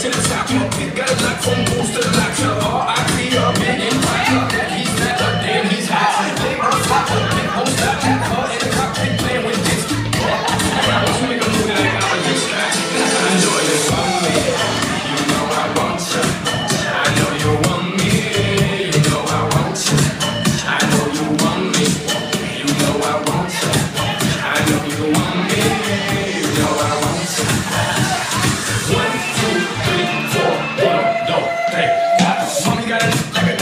to the top. Got a to the. To R.I.P. empire. That he's he's. They in the cockpit playing with this. Let's make a I know you want me. You know I want you. I know you want me. You know I want you. I know you want me. You know I want you. I know you want me. You know I want you. Cuatro.